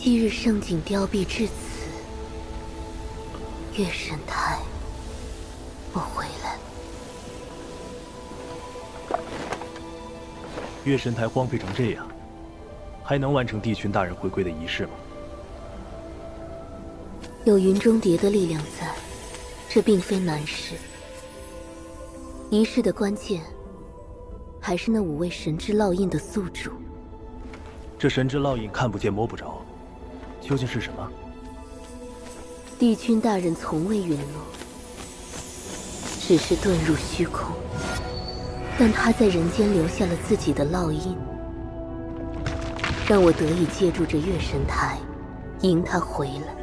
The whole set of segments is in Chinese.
昔日盛景凋敝至此，月神台，我回来了。月神台荒废成这样，还能完成帝君大人回归的仪式吗？有云中蝶的力量在，这并非难事。仪式的关键，还是那五位神之烙印的宿主。这神之烙印看不见摸不着。究竟是什么？帝君大人从未陨落，只是遁入虚空。但他在人间留下了自己的烙印，让我得以借助这月神台，迎他回来。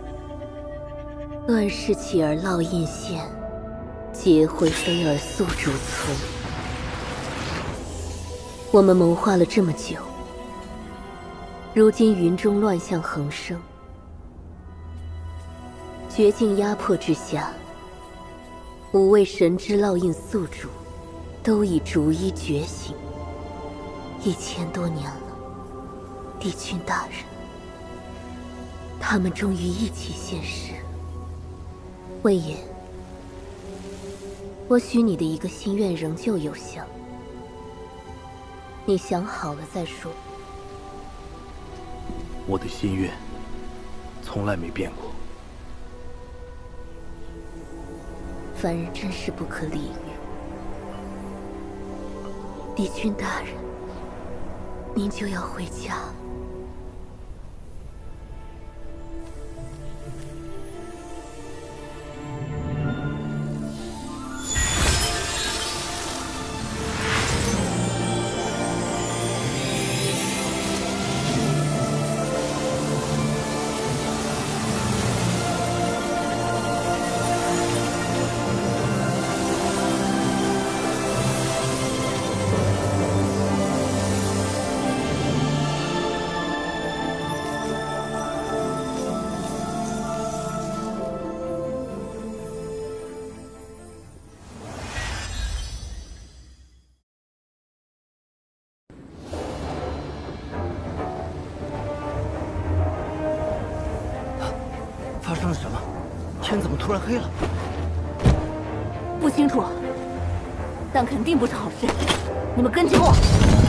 乱世起而烙印现，劫灰飞而宿主存。我们谋划了这么久。如今云中乱象横生，绝境压迫之下，五位神之烙印宿主都已逐一觉醒。一千多年了，帝君大人，他们终于一起现世。魏延，我许你的一个心愿仍旧有效，你想好了再说。我的心愿从来没变过。凡人真是不可理喻。帝君大人，您就要回家。发生了什么天怎么突然黑了？不清楚，但肯定不是好事。你们跟紧我。